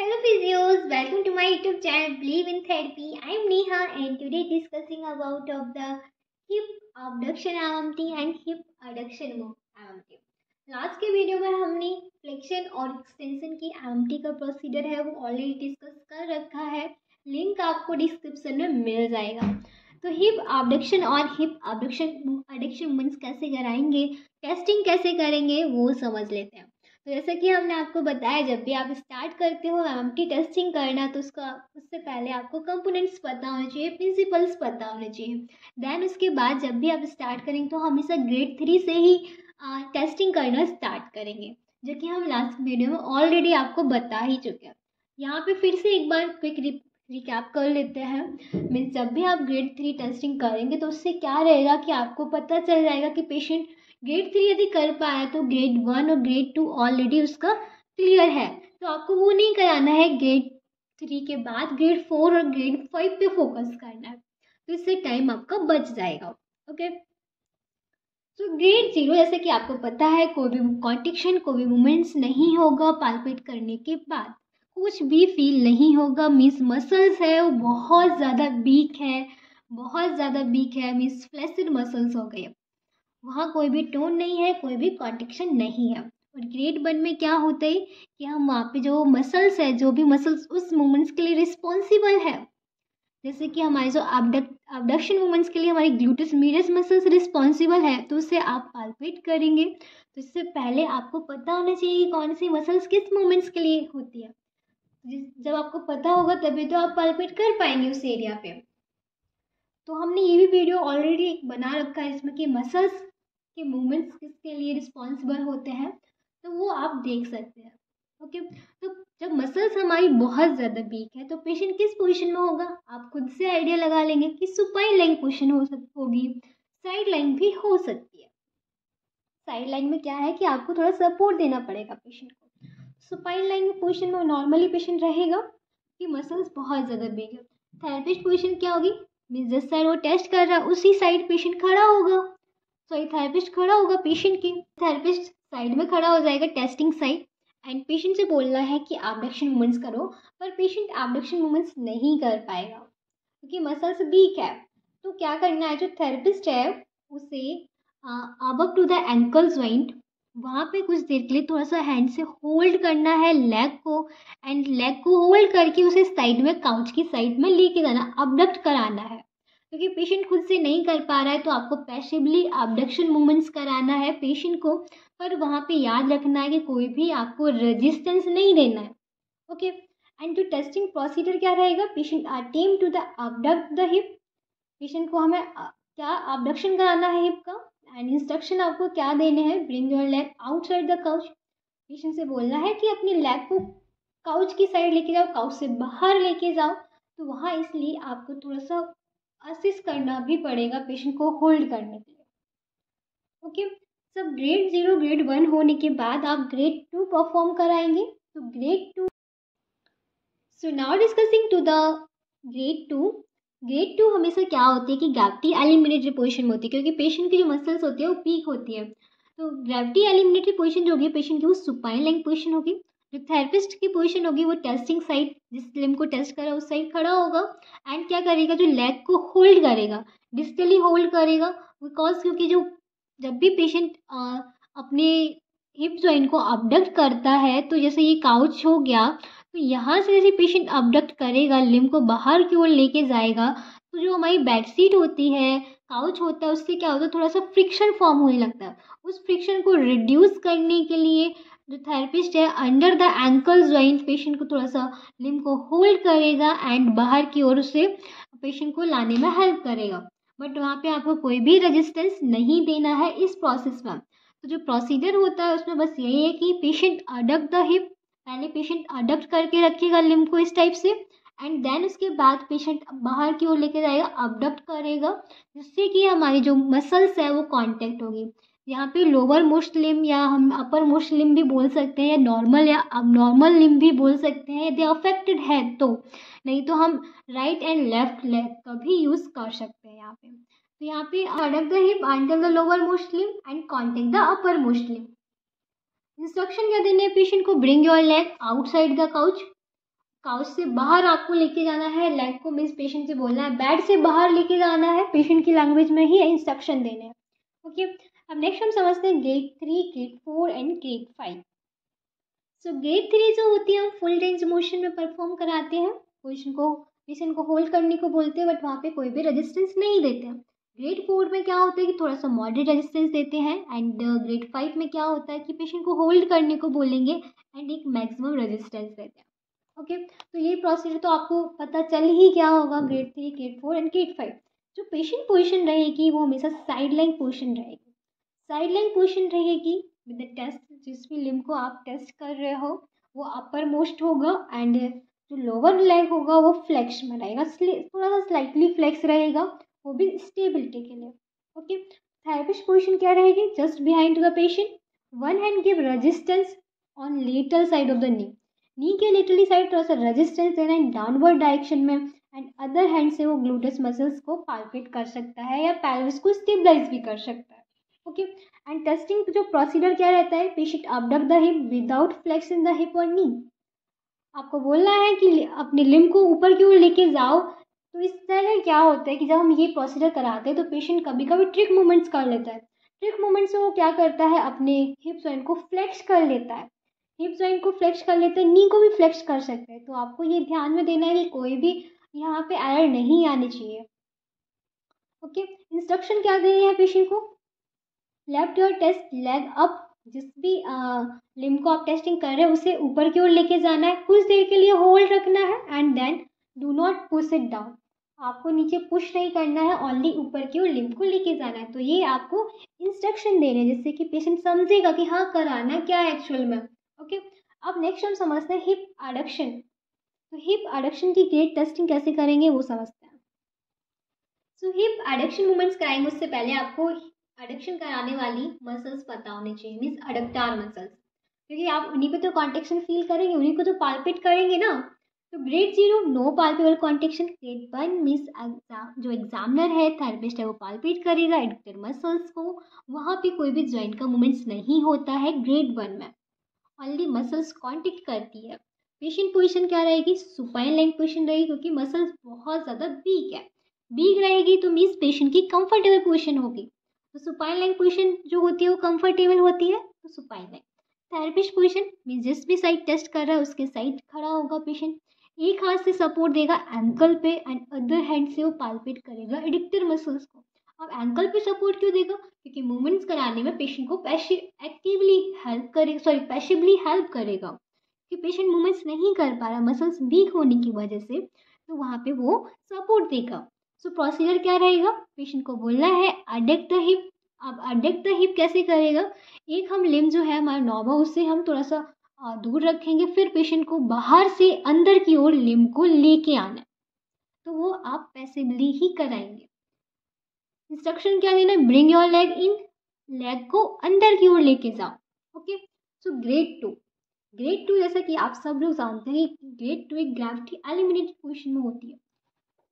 Hello physios, welcome to my YouTube channel Believe in Therapy. I am Neha and today discussing about of the hip abduction AMT and hip adduction AMT. Last के video में हमने flexion और extension की MT का procedure है वो already discuss कर रखा है लिंक आपको डिस्क्रिप्शन में मिल जाएगा तो हिप abduction और हिप abduction adduction मूवमेंट्स कैसे कराएँगे टेस्टिंग कैसे करेंगे वो समझ लेते हैं तो जैसा कि हमने आपको बताया जब भी आप स्टार्ट करते हो एम टेस्टिंग करना तो उसका उससे पहले आपको कंपोनेंट्स पता होने चाहिए प्रिंसिपल्स पता होने चाहिए। देन उसके बाद जब भी आप स्टार्ट करेंगे तो हमेशा ग्रेड थ्री से ही आ, टेस्टिंग करना स्टार्ट करेंगे जो कि हम लास्ट वीडियो में ऑलरेडी आपको बता ही चुके हैं। यहाँ पे फिर से एक बार क्विक रिकैप कर लेते हैं। मीन्स जब भी आप ग्रेड थ्री टेस्टिंग करेंगे तो उससे क्या रहेगा कि आपको पता चल जाएगा कि पेशेंट ग्रेड थ्री यदि कर पाया तो ग्रेड वन और ग्रेड टू ऑलरेडी उसका क्लियर है। तो आपको वो नहीं कराना है ग्रेड थ्री के बाद ग्रेड फोर और ग्रेड फाइव पे फोकस करना है। तो इससे टाइम आपका बच जाएगा ओके तो ग्रेड ज़ीरो जैसे कि आपको पता है, कोई भी कॉन्टिक्शन कोई भी मूवमेंट्स नहीं होगा पालपेट करने के बाद। कुछ भी फील नहीं होगा मीन्स मसल्स है, वो बहुत ज़्यादा वीक है, बहुत ज़्यादा वीक है मीन्स फ्लैसिड मसल्स हो गए। वहाँ कोई भी टोन नहीं है, कोई भी कॉन्ट्रिक्शन नहीं है। और ग्रेड वन में क्या होता है कि हम वहाँ पे जो मसल्स है, जो भी मसल्स उस मूवमेंट्स के लिए रिस्पॉन्सिबल है। जैसे कि हमारे जो abduction मूवमेंट्स के लिए हमारी ग्लूटस मीडियस मसल्स रिस्पॉन्सिबल है तो उससे आप पालपेट करेंगे। तो इससे पहले आपको पता होना चाहिए कि कौन सी मसल्स किस मूवमेंट्स के लिए होती है। जब आपको पता होगा, तभी तो आप पालपेट कर पाएँगे उस एरिया पे। तो हमने ये भी वीडियो ऑलरेडी बना रखा है इसमें कि मसल्स के मूवमेंट्स किसके लिए रिस्पॉन्सिबल होते हैं तो वो आप देख सकते हैं ओके तो जब मसल्स हमारी बहुत ज़्यादा वीक है तो पेशेंट किस पोजीशन में होगा? आप खुद से आइडिया लगा लेंगे कि सुपाइन लाइन पोजिशन हो सक, होगी साइड लाइन भी हो सकती है। साइड लाइन में क्या है कि आपको थोड़ा सपोर्ट देना पड़ेगा पेशेंट को। सुपाइन लाइन पोजिशन में नॉर्मली पेशेंट रहेगा कि मसल्स बहुत ज़्यादा वीक है। थेरेपिस्ट पोजिशन क्या होगी? मीन्स जिस साइड वो टेस्ट कर रहा है उसी साइड पेशेंट खड़ा होगा। सो ये थेरेपिस्ट खड़ा होगा पेशेंट की। थेरेपिस्ट साइड में खड़ा हो जाएगा टेस्टिंग साइड एंड पेशेंट से बोलना है कि एबडक्शन मूवमेंट्स करो, पर पेशेंट एबडक्शन मूवमेंट्स नहीं कर पाएगा। क्योंकि मसल्स वीक है। तो क्या करना है? जो थेरेपिस्ट है, उसे अब टू द एंकल ज्वाइंट वहाँ पे कुछ देर के लिए थोड़ा सा हैंड से होल्ड करना है लेग को। एंड लेग को होल्ड करके उसे साइड में काउच की साइड में लेके जाना अपडक्ट कराना है। क्योंकि पेशेंट खुद से नहीं कर पा रहा है तो आपको पैसिवली abduction मूवमेंट्स कराना है पेशेंट को, पर वहाँ पे याद रखना है कि कोई भी आपको रेजिस्टेंस नहीं देना है। ओके एंड जो टेस्टिंग प्रोसीजर क्या रहेगा? पेशेंट आर team to the abduct the hip patient को हमें क्या abduction कराना है हिप का? एंड इंस्ट्रक्शन आपको क्या देने हैं? Bring your leg outside the couch patient से बोलना है कि अपनी लेग को काउच की साइड लेके जाओ काउच से बाहर लेके जाओ तो वहाँ इसलिए आपको थोड़ा सा असिस्ट करना भी पड़ेगा पेशेंट को होल्ड करने के लिए। ओके सब ग्रेड ज़ीरो ग्रेड वन होने के बाद आप ग्रेड टू परफॉर्म कराएँगे। तो grade two so now discussing to the grade two grade two हमेशा क्या होती है कि ग्रेविटी एलिमिनेटरी पोजिशन में होती है, क्योंकि पेशेंट की जो मसल्स होती है, वो पीक होती है। तो ग्रेविटी एलिमिनेटरी पोजिशन जो होगी पेशेंट की वो सुपाइन लाइन पोजिशन होगी। जो थेरेपिस्ट की पोजीशन होगी वो टेस्टिंग साइड जिस लिम को टेस्ट करा, उस साइड खड़ा होगा। एंड क्या करेगा? जो लेग को होल्ड करेगा। डिस्टली होल्ड करेगा। बिकॉज़ क्योंकि जो, जब भी पेशेंट अपने हिप जॉइंट को अपडक्ट करता है तो जैसे ये काउच हो गया तो यहाँ से जैसे पेशेंट अपडक्ट करेगा लिम को बाहर की ओर लेके जाएगा तो जो हमारी बेड सीट होती है काउच होता है, उससे क्या होता है? थोड़ा सा फ्रिक्शन फॉर्म होने लगता है। उस फ्रिक्शन को रिड्यूस करने के लिए जो थेरेपिस्ट है under the ankle joint patient को थोड़ा सा लिम को होल्ड करेगा एंड बाहर की ओर उसे पेशेंट को लाने में हेल्प करेगा। बट वहाँ पे आपको कोई भी रेजिस्टेंस नहीं देना है इस प्रोसेस में। तो जो प्रोसीजर होता है, उसमें बस यही है कि पेशेंट अडक्ट द हिप पहले पेशेंट अडक्ट करके रखेगा लिम को इस टाइप से एंड देन उसके बाद पेशेंट बाहर की ओर लेके जाएगा अपडक्ट करेगा, जिससे कि हमारी जो मसल्स है वो कांटेक्ट होगी। यहाँ पे लोअर मोस्ट लिम या हम अपर मोस्ट लिम भी बोल सकते हैं, या नॉर्मल या अब नॉर्मल लिम भी बोल सकते हैं यदि अफेक्टेड है तो। नहीं तो हम राइट एंड लेफ़्ट लेग का भी यूज़ कर सकते हैं यहाँ पे। तो यहाँ पे adduct the hip under the lowermost limb and contact the uppermost limb instruction क्या देने पेशेंट को bring your leg outside the couch couch से बाहर आपको लेके जाना है। लेग को मीन्स पेशेंट से बोलना है। बेड से बाहर लेके जाना है। पेशेंट की लैंग्वेज में ही इंस्ट्रक्शन देने। हैं ओके अब नेक्स्ट हम समझते हैं grade three grade four and grade five so grade three जो होती है, हम फुल रेंज मोशन में परफॉर्म कराते हैं। पोजिशन को पेशेंट को होल्ड करने को बोलते हैं बट वहाँ पे कोई भी रेजिस्टेंस नहीं देते हैं। ग्रेड फोर में क्या होता है कि थोड़ा सा मॉडरेट रेजिस्टेंस देते हैं एंड ग्रेड फाइव में क्या होता है कि पेशेंट को होल्ड करने को बोलेंगे एंड एक मैक्सिमम रेजिस्टेंस देते हैं। ओके तो ये प्रोसीजर तो आपको पता चल ही क्या होगा grade three grade four and grade five जो पेशेंट पोजिशन रहेगी, वो हमेशा साइड लाइन पोजिशन रहेगी। साइड लाइन पोजिशन रहेगी. विद द टेस्ट जिस भी लिम को आप टेस्ट कर रहे हो, वो अपर मोस्ट होगा एंड जो लोअर लेग होगा, वो फ्लेक्स में रहेगा. थोड़ा सा स्लाइटली फ्लेक्स रहेगा, वो भी स्टेबिलिटी के लिए. ओके थेरेपिस्ट पोजिशन क्या रहेगी? Just behind the patient one hand give resistance on lateral side of the knee knee के लिटरली साइड थोड़ा सा रेजिस्टेंस देना है डाउनवर्ड डायरेक्शन में एंड अदर हैंड से वो ग्लूटस मसल्स को पालपेट कर सकता है या पैल्विस को स्टेबलाइज भी कर सकता है. ओके एंड टेस्टिंग जो प्रोसीजर क्या रहता है? Patient abduct the hip without flex in the hip और नी आपको बोलना है कि अपने लिम को ऊपर की ओर लेके जाओ तो इस तरह क्या होता है कि जब हम ये प्रोसीजर कराते हैं तो पेशेंट कभी कभी ट्रिक मूवमेंट्स कर लेता है। ट्रिक मूवमेंट्स में वो क्या करता है? अपने हिप जॉइंट को फ्लेक्स कर लेता है। हिप जॉइंट को फ्लेक्स कर लेते हैं नी को भी फ्लेक्स कर सकते हैं। तो आपको ये ध्यान में देना है कि कोई भी यहाँ पे एरर नहीं आनी चाहिए। ओके इंस्ट्रक्शन क्या देनी है पेशेंट को? Lift your test leg up, जिस भी लिम को आप टेस्टिंग कर रहे हैं, उसे ऊपर की ओर लेके जाना है। कुछ देर के लिए होल्ड रखना है and then do not push it down आपको नीचे पुश नहीं करना है ओनली ऊपर की ओर लिम को लेके जाना है। तो ये आपको इंस्ट्रक्शन दे रहे हैं, जिससे कि पेशेंट समझेगा कि हाँ कराना क्या है एक्चुअल में। ओके अब नेक्स्ट हम समझते हैं हिप अडक्शन तो हिप अडक्शन की ग्रेट टेस्टिंग कैसे करेंगे, वो समझते हैं। सो हिप अडक्शन मूवमेंट्स कराएँगे, उससे पहले आपको अडक्शन कराने वाली मसल्स पता होने चाहिए मीन्स अडक्टार मसल्स क्योंकि आप उन्हीं को तो कॉन्टेक्शन फील करेंगे, उन्हीं को तो पालपेट करेंगे ना। तो grade zero no palpable contraction grade one means जो एग्जामिनर है थेरेपिस्ट है, वो पालपेट करेगा एडक्टर मसल्स को। वहाँ पे कोई भी ज्वाइंट का मूवमेंट्स नहीं होता है ग्रेड वन में। ओनली मसल्स कॉन्टेक्ट करती है। पेशेंट पोजीशन क्या रहेगी? सुपाइन लाइन पोजिशन रहेगी, क्योंकि मसल्स बहुत ज़्यादा वीक है। वीक रहेगी तो मीन्स पेशेंट की कंफर्टेबल पोजिशन होगी। तो सुपाइन लाइन पोजीशन जो होती है वो कंफर्टेबल होती है तो supine line therapist position means जिस भी साइड टेस्ट कर रहा है, उसके साइड खड़ा होगा पेशेंट एक हाथ से सपोर्ट देगा एंकल पे एंड अदर हैंड से वो पालपेट करेगा एडिक्टर मसल्स को. अब एंकल पे सपोर्ट क्यों देगा? क्योंकि मूवमेंट्स कराने में पेशेंट को एक्टिवली हेल्प करेगा सॉरी पैसिवली हेल्प करेगा. कि पेशेंट मूवमेंट्स नहीं कर पा रहा मसल्स वीक होने की वजह से तो वहाँ पे वो सपोर्ट देगा. सो so, प्रोसीजर क्या रहेगा? पेशेंट को बोलना है अडेक्ट द हिप अब अडेक्ट द हिप कैसे करेगा? एक हम लिम जो है हमारा नॉर्मल उससे हम थोड़ा सा दूर रखेंगे फिर पेशेंट को बाहर से अंदर की ओर लिम को लेके आना है। तो वो आप पैसिवली ही कराएँगे। इंस्ट्रक्शन क्या देना है? Bring your leg in leg को अंदर की ओर लेके जाओ। Okay so grade two grade two जैसा कि आप सब लोग जानते हैं ग्रेड टू एक ग्रेविटी एलिमिनेटेड पोजिशन में होती है।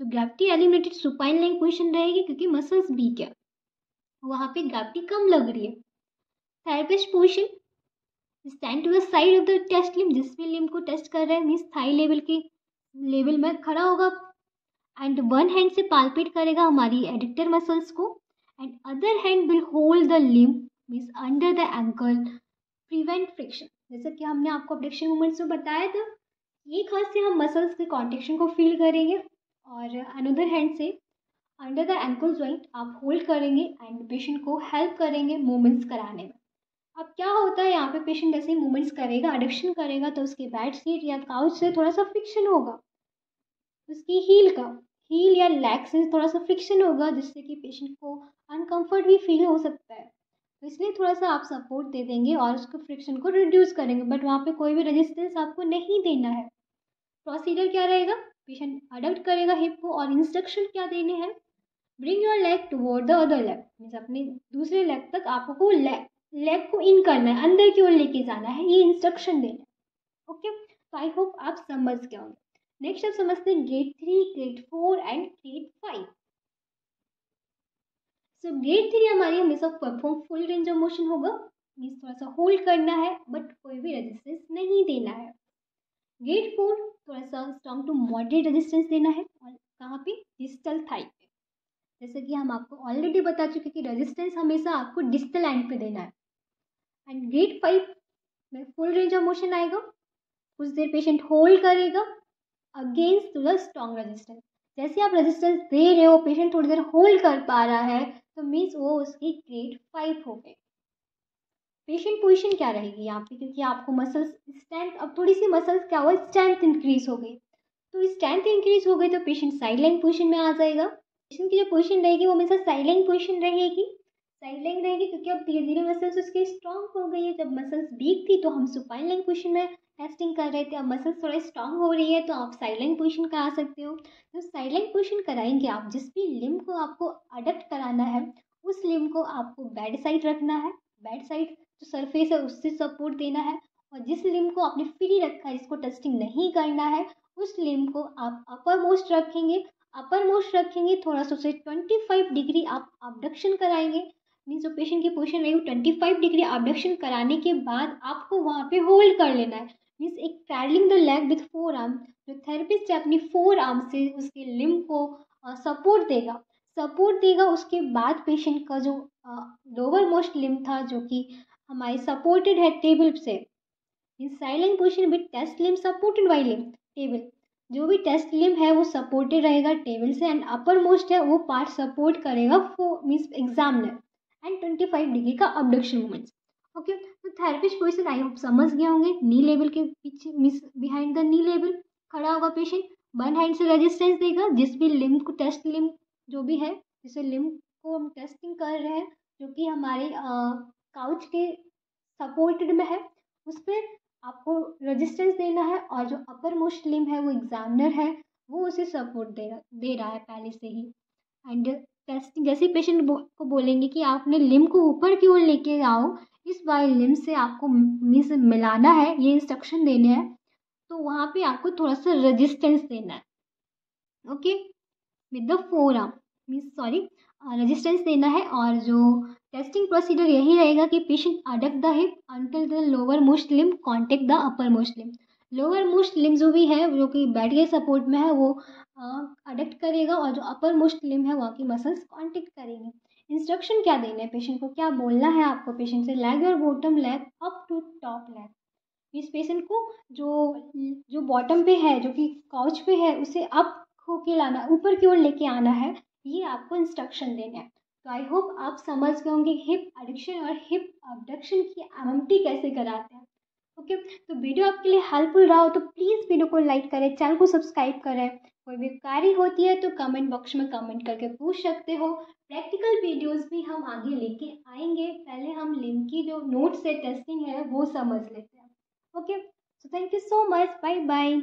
तो gravity eliminated supine line position रहेगी क्योंकि मसल्स वीक है। वहाँ पे ग्रेविटी कम लग रही है। Therapist position stand to the side of the test limb जिस भी लिम को टेस्ट कर रहे हैं मीन्स थाई लेवल के लेवल में खड़ा होगा। एंड वन हैंड से पालपेट करेगा हमारी एडिक्टर मसल्स को। And other hand will hold the limb means under the ankle prevent friction जैसे कि हमने आपको अब्डक्शन मूवमेंट्स में बताया था, एक हाथ से हम मसल्स के कॉन्टेक्शन को फील करेंगे। और अनदर हैंड से अंडर द एंकल ज्वाइंट आप होल्ड करेंगे एंड पेशेंट को हेल्प करेंगे मूवमेंट्स कराने में। अब क्या होता है यहाँ पे पेशेंट जैसे मूवमेंट्स करेगा अडक्शन करेगा तो उसके बैड सीट या काउच से थोड़ा सा फ्रिक्शन होगा। उसकी हील का हील या लेग से थोड़ा सा फ्रिक्शन होगा, जिससे कि पेशेंट को अनकम्फर्ट भी फील हो सकता है। तो इसलिए थोड़ा सा आप सपोर्ट दे देंगे और उसको फ्रिक्शन को रिड्यूस करेंगे बट वहाँ पे कोई भी रेजिस्टेंस आपको नहीं देना है। प्रोसीजर क्या रहेगा? पेशेंट अडप्ट करेगा हिप को और इंस्ट्रक्शन क्या देने हैं? Bring your leg toward the other leg means अपने दूसरे लेग तक आपको लेग लेग को इन करना है, अंदर की ओर लेके जाना है, ये इंस्ट्रक्शन देना है। ओके तो आई होप आप समझ गए होंगे। नेक्स्ट अब समझते हैं grade three grade four and grade five so grade three हमारी हमेशा perform full range of motion होगा। मीन्स थोड़ा सा होल्ड करना है बट कोई भी रेजिस्टेंस नहीं देना है। ग्रेड फोर थोड़ा सा स्ट्रॉन्ग टू मॉडरेट रेजिस्टेंस देना है और कहाँ पे? डिस्टल थाई पे। जैसे कि हम आपको ऑलरेडी बता चुके कि रेजिस्टेंस हमेशा आपको डिस्टल एंड पे देना है। एंड ग्रेड फाइव में फुल रेंज ऑफ़ मोशन आएगा। कुछ देर पेशेंट होल्ड करेगा। Against to the strong resistance जैसे आप रेजिस्टेंस दे रहे हो पेशेंट थोड़ी देर होल्ड कर पा रहा है तो मीन्स वो उसकी ग्रेड फाइव हो गए पेशेंट पोजिशन क्या रहेगी यहाँ पे? क्योंकि आपको मसल्स स्ट्रेंथ अब थोड़ी सी मसल्स क्या हुआ? स्ट्रेंथ इंक्रीज हो गई। तो स्ट्रेंथ इंक्रीज हो गई तो पेशेंट साइड लाइन पोजिशन में आ जाएगा। पेशेंट की जो पोजिशन रहेगी वो हमेशा साइड लाइन पोजिशन रहेगी। साइड लाइन रहेगी क्योंकि अब धीरे धीरे मसल्स उसकी स्ट्रॉन्ग हो गई है। जब मसल्स वीक थी तो हम सुपाइन लाइन पोजिशन में टेस्टिंग कर रहे थे। अब मसल्स थोड़ा स्ट्रॉन्ग हो रही है तो आप साइड लाइन पोजिशन करा सकते हो। जो साइड लाइन पोजिशन कराएँगे आप, जिस भी लिम को आपको अडप्ट कराना है, उस लिम को आपको बेड साइड रखना है। बेड साइड जो सरफेस है, उससे सपोर्ट देना है। और जिस लिम को आपने फ्री रखा है, जिसको टेस्टिंग नहीं करना है, उस लिम को आप अपर मोस्ट रखेंगे। अपर मोस्ट रखेंगे, थोड़ा सा उसे ट्वेंटी फाइव डिग्री आप abduction कराएँगे। मीन्स जो पेशेंट की पोजिशन रहेगी ट्वेंटी फाइव डिग्री abduction कराने के बाद आपको वहाँ पे होल्ड कर लेना है। मीन्स एक travelling the leg with forearm जो थेरेपिस्ट है, अपनी फोर आर्म से उसके लिम को सपोर्ट देगा। सपोर्ट देगा, उसके बाद पेशेंट का जो लोअर मोस्ट लिम था, जो कि हमारी सपोर्टेड है टेबल से। In silent position with test limb supported by limb table जो भी टेस्ट लिम है, वो सपोर्टेड रहेगा टेबल से एंड अपर मोस्ट है, वो पार्ट सपोर्ट करेगा फो means examiner and twenty five degree का अबडक्शन मूवमेंट्स ओके तो थेरेपिस्ट पोजिशन आई होप समझ गए होंगे। नी लेवल के पीछे means behind the knee level खड़ा होगा पेशेंट वन हैंड से रेजिस्टेंस देगा, जिस भी लिम को टेस्ट लिम जो भी है, जिसे लिम को हम टेस्टिंग कर रहे हैं, जो कि हमारे काउच के सपोर्टेड में है, उस पर आपको रेजिस्टेंस देना है और जो अपर मोस्ट लिम है, वो एग्जामिनर है, वो उसे सपोर्ट दे रहा दे रहा है पहले से ही। एंड टेस्टिंग जैसे पेशेंट को बोलेंगे कि आपने लिम को ऊपर की ओर लेके आओ, इस बार लिम से आपको मिस मिलाना है, ये इंस्ट्रक्शन देने हैं तो वहाँ पे आपको थोड़ा सा रेजिस्टेंस देना है। Okay with the forearm means sorry resistance देना है और जो टेस्टिंग प्रोसीजर यही रहेगा कि patient adduct the hip until the lowermost limb contact the uppermost limb lowermost limb जो भी है, जो कि बैठ के सपोर्ट में है, वो अडक्ट करेगा और जो अपर मोस्ट लिम है वहाँ की मसल्स कॉन्टेक्ट करेंगे। इंस्ट्रक्शन क्या देना है पेशेंट को? क्या बोलना है आपको पेशेंट से? लेग और bottom leg up to top leg इस पेशेंट को जो जो बॉटम पे है, जो कि काउच पे है, उसे अप होके लाना, ऊपर की ओर लेके आना है, ये आपको इंस्ट्रक्शन देना है। तो आई होप आप समझ गए होंगे हिप एडिक्शन और हिप अबडक्शन की एम कैसे कराते हैं। ओके तो वीडियो आपके लिए हेल्पफुल रहा हो तो प्लीज़ वीडियो को लाइक करें चैनल को सब्सक्राइब करें। कोई भी क्वारी होती है तो कमेंट बॉक्स में कमेंट करके पूछ सकते हो। प्रैक्टिकल वीडियोस भी हम आगे लेके आएँगे। पहले हम लिंक की जो नोट्स है टेस्टिंग है वो समझ लेते हैं। Okay so thank you so much bye bye